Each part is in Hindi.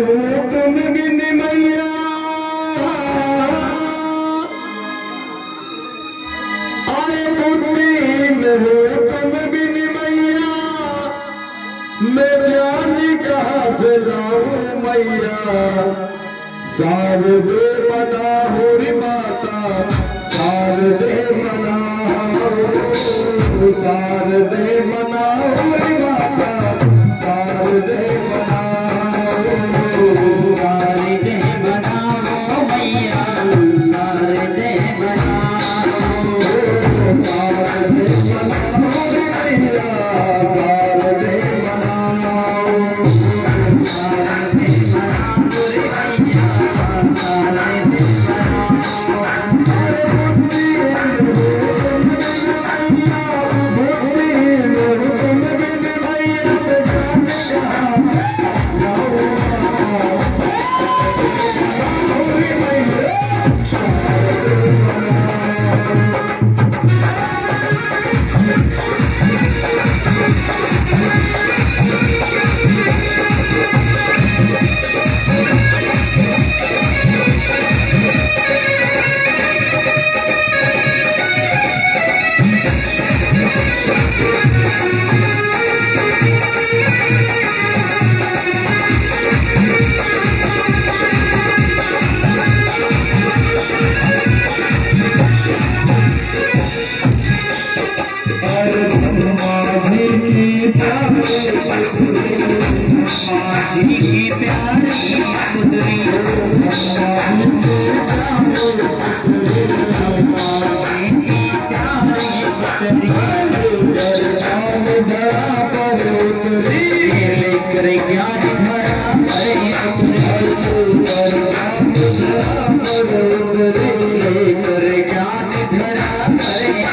तुम बिन मैया। अरे मुद्दीन हो कहा मैया। मना हो माता। सार दे मना सार दे मना हो माता। Amén.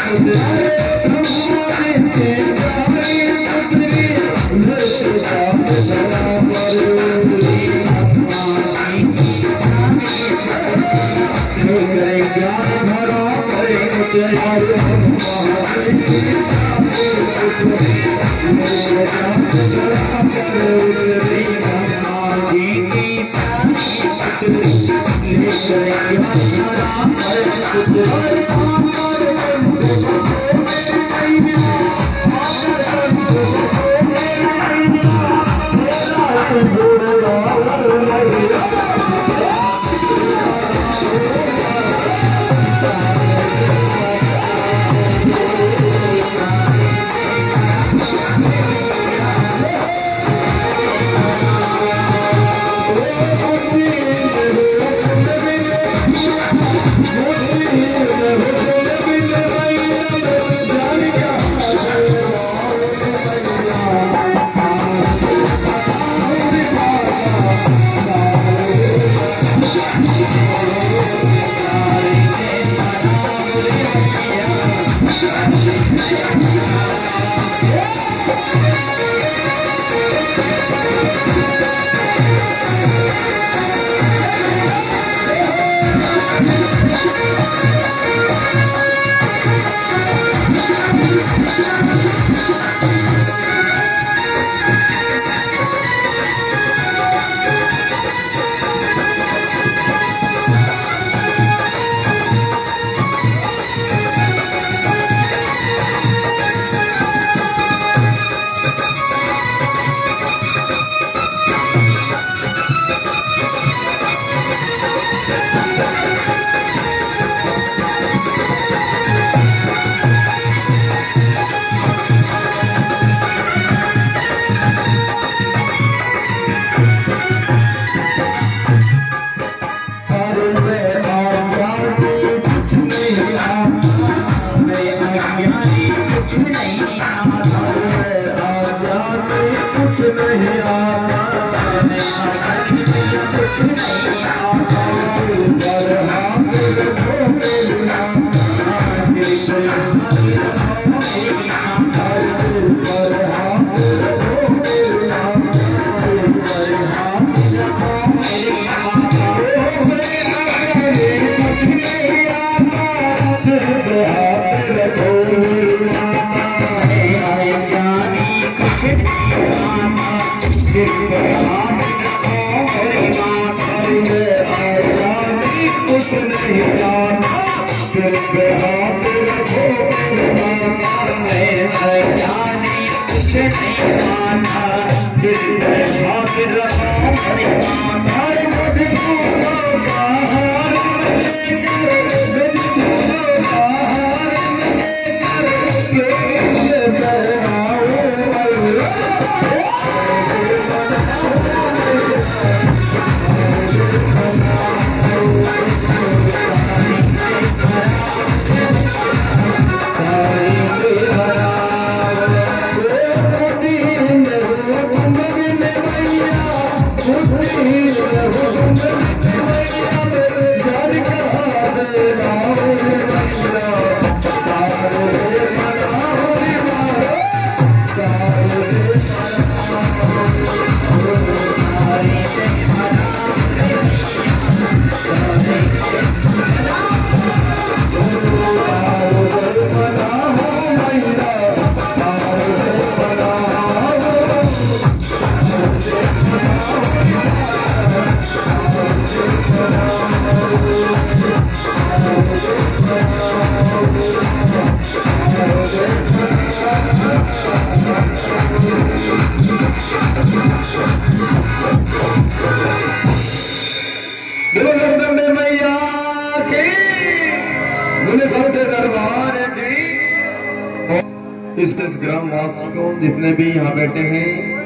Yeah, yeah, yeah. Thank you. दरबार की। इस ग्राम वासियों जितने भी यहाँ बैठे हैं